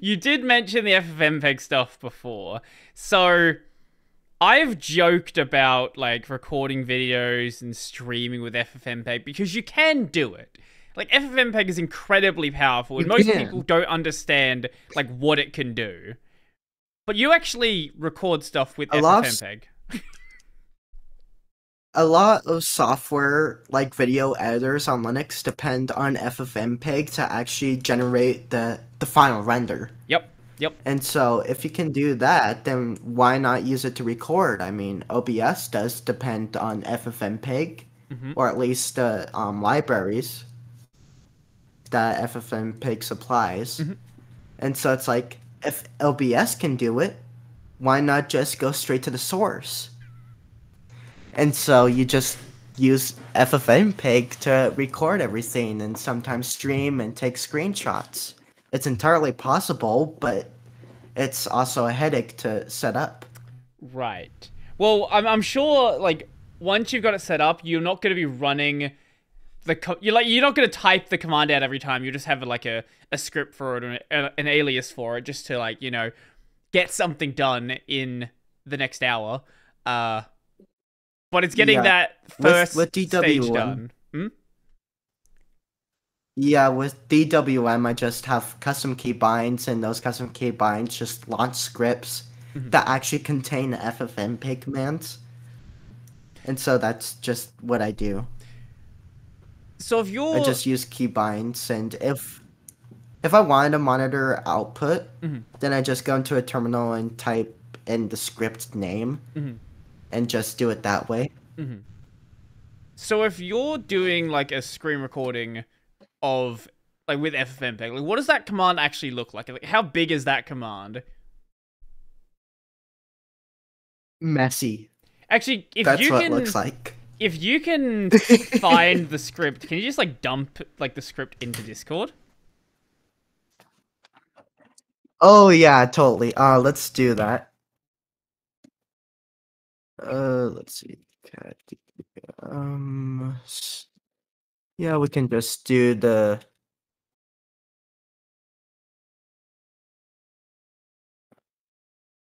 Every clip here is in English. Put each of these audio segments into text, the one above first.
you did mention the FFmpeg stuff before. So I've joked about like recording videos and streaming with FFmpeg because you can do it. Like FFmpeg is incredibly powerful and You most can. people don't understand like what it can do. But you actually record stuff with A lot of FFmpeg. a lot of software like video editors on Linux depend on FFmpeg to actually generate the the final render. Yep. Yep. And so if you can do that, then why not use it to record? I mean, OBS does depend on FFmpeg, Mhm. or at least the um, libraries that FFmpeg supplies. Mhm. And so it's like, if OBS can do it, why not just go straight to the source? And so you just use FFmpeg to record everything and sometimes stream and take screenshots. It's entirely possible, but it's also a headache to set up. Right. Well, I'm, I'm sure like once you've got it set up, you're not going to be running the you're like you're not going to type the command out every time. You just have like a, a script for it or an, an alias for it just to like you know get something done in the next hour. Uh, but it's getting Yeah. that With- first with stage done. Hmm? Yeah, with DWM, I just have custom keybinds, and those custom keybinds just launch scripts Mhm. that actually contain the FFmpeg commands. And so that's just what I do. So if you're I just use keybinds, and if if I wanted to monitor output, Mhm. then I just go into a terminal and type in the script name, Mhm. And just do it that way. Mhm. So if you're doing like a screen recording of like with FFmpeg, like what does that command actually look like? Like how big is that command? Messy. Actually, if That's you what can it looks like. if you can find the script, can you just like dump like the script into Discord? Oh yeah, totally. Uh, let's do that. Uh, let's see. Um, yeah, we can just do the.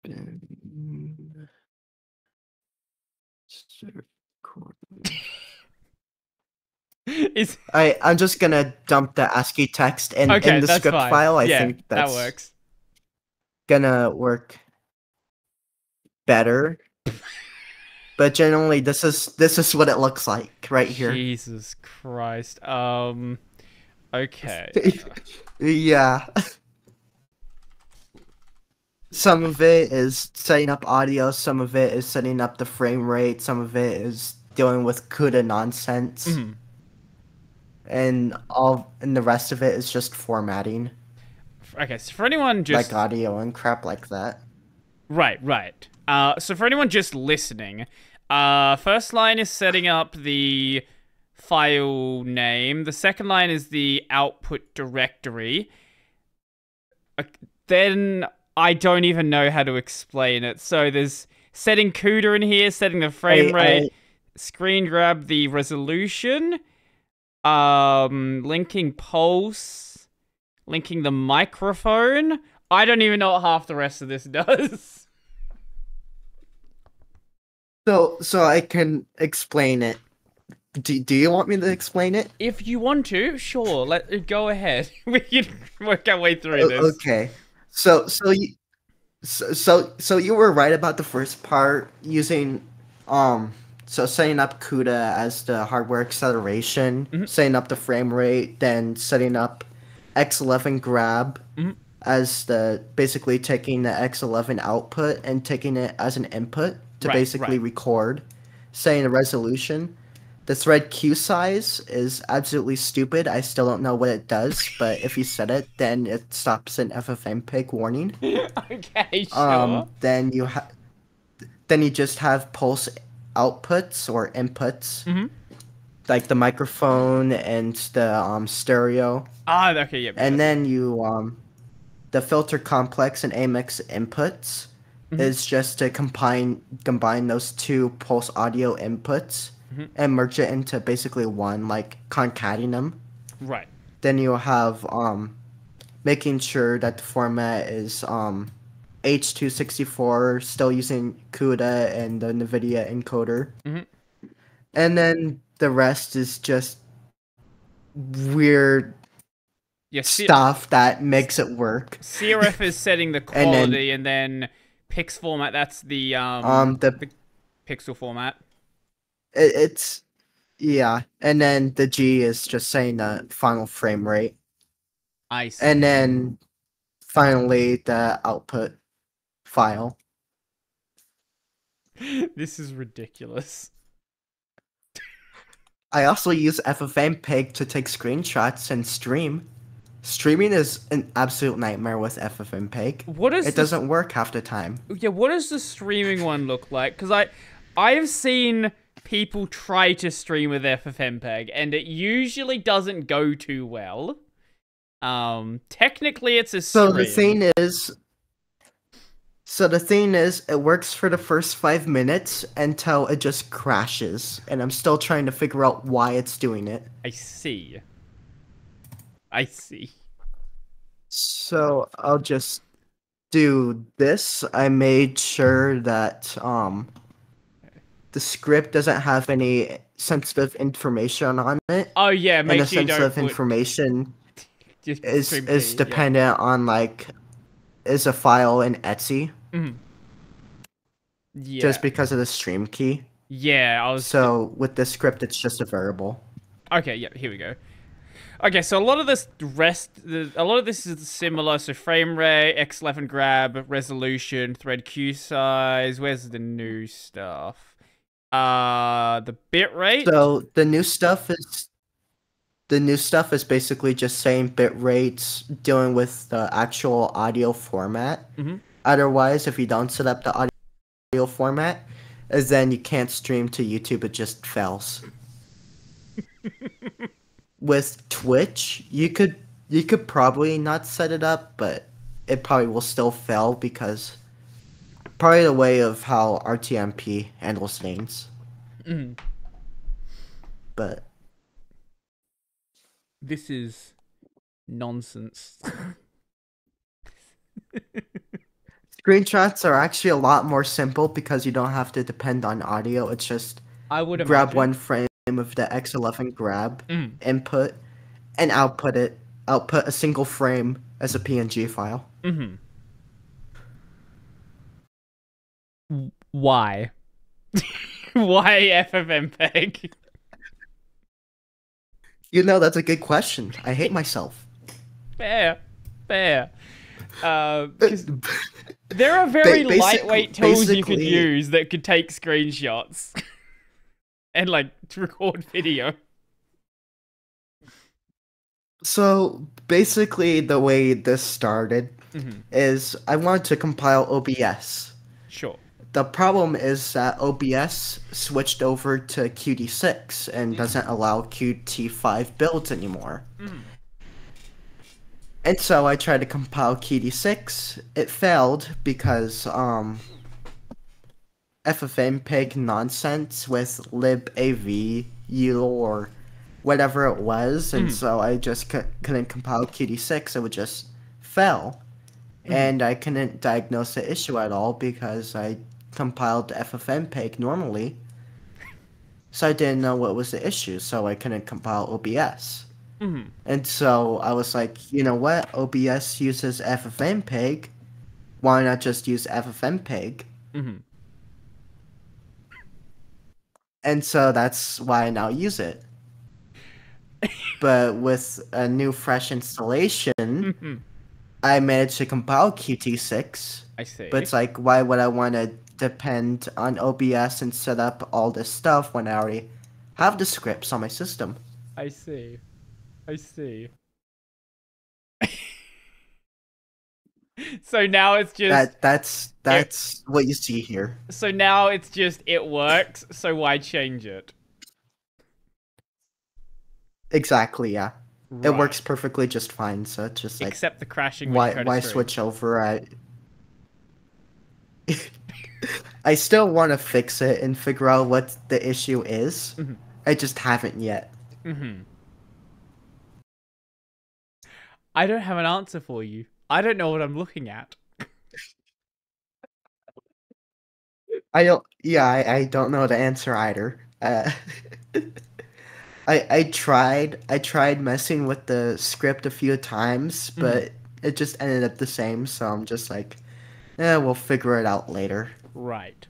Is I I'm just gonna dump the ASCII text in, okay, in the script fine. file. I yeah, think that's that works. gonna work better. But generally, this is this is what it looks like right here. Jesus Christ. Um. Okay. yeah. Some of it is setting up audio, some of it is setting up the frame rate, some of it is dealing with CUDA nonsense, Mhm. and all and the rest of it is just formatting, Okay. So for anyone just like audio and crap like that. Right, right. Uh, so for anyone just listening, uh, first line is setting up the file name. The second line is the output directory. Uh, then I don't even know how to explain it. So there's setting CUDA in here, setting the frame I- rate, screen grab the resolution, um, linking pulse, linking the microphone. I don't even know what half the rest of this does. So so I can explain it. Do, do you want me to explain it? If you want to, sure, let go ahead. we can work our way through this. Okay. So so you so, so so you were right about the first part using um so setting up CUDA as the hardware acceleration, Mhm. setting up the frame rate, then setting up X11 grab Mhm. As the basically taking the X11 output and taking it as an input to Right, basically right. record, saying the resolution. The thread queue size is absolutely stupid. I still don't know what it does, but if you set it, then it stops an FFmpeg warning. okay, sure. Um, then you have, then you just have pulse outputs or inputs, Mhm. like the microphone and the um, stereo, ah, okay, yeah. and then you um, the filter complex and amix inputs Mhm. is just to combine combine those two pulse audio inputs Mhm. and merge it into basically one, like concatenating them. right. Then you have um, making sure that the format is um H264, still using CUDA and the NVIDIA encoder. Mhm. And then the rest is just weird Yeah, C- stuff that makes it work. CRF is setting the And then- quality, and then, Pix format. That's the um, Um, the the pixel format. it, it's yeah, and then the G is just saying the final frame rate, I see. and then finally the output file. this is ridiculous. I also use FFmpeg to take screenshots and stream. Streaming is an absolute nightmare with FFmpeg. What is It the- doesn't work half the time. Yeah, what does the streaming one look like? Because I, I've seen people try to stream with FFmpeg, and it usually doesn't go too well. Um, technically, it's a So the thing is, so the thing is, it works for the first five minutes until it just crashes, and I'm still trying to figure out why it's doing it. I see. I see. So I'll just do this. I made sure that um the script doesn't have any sensitive information on it. Oh yeah, and make the sure you don't sensitive put information just is is P, yeah. dependent on like is a file in Etsy Mhm. Yeah. just because of the stream key. yeah, I was So with this script, it's just a variable. Okay, yeah, here we go. Okay, so a lot of this rest, a lot of this is similar. So frame rate, X11 grab, resolution, thread queue size. Where's the new stuff? Uh, the bit rate. So the new stuff is the new stuff is basically just saying bit rates, dealing with the actual audio format. Mhm. Otherwise, if you don't set up the audio format, then you can't stream to YouTube. It just fails. with Twitch, you could you could probably not set it up, but it probably will still fail because probably the way of how RTMP handles things. Mhm. But This is nonsense. Screenshots are actually a lot more simple because you don't have to depend on audio. It's just I would grab imagine. one frame of the X11 grab, Mm. input, and output it. Output a single frame as a PNG file. Mm-hmm. Why? Why FFmpeg? You know, that's a good question. I hate myself. Fair, fair. Uh, there are very Ba- lightweight tools you could use that could take screenshots and like to record video. So basically, the way this started Mhm. is I wanted to compile OBS. Sure. The problem is that OBS switched over to Qt6 and doesn't allow Qt5 builds anymore. Mhm. And so I tried to compile Qt6. It failed because um FFmpeg nonsense with libav util or whatever it was, and Mhm. so I just c- couldn't compile Qt6. It would just fail, and I couldn't diagnose the issue at all because I compiled FFmpeg normally. So I didn't know what was the issue, so I couldn't compile OBS. Mhm. And so I was like, you know what? OBS uses FFmpeg. Why not just use FFmpeg? Mhm. And so that's why I now use it. but with a new fresh installation, Mhm. I managed to compile Qt6. I see. But it's like, why would I want to depend on OBS and set up all this stuff when I already have the scripts on my system? I see. I see. So now it's just That that's that's what you see here. so now it's just it works, so why change it? Exactly, yeah. It works perfectly just fine. So it's just like except the crashing why why switch over? I I still want to fix it and figure out what the issue is. Mhm. I just haven't yet. Mhm. I don't have an answer for you. I don't know what I'm looking at. I don't. Yeah, I, I don't know the answer either. Uh, I I tried I tried messing with the script a few times, but it just ended up the same. So I'm just like, eh, we'll figure it out later. Right.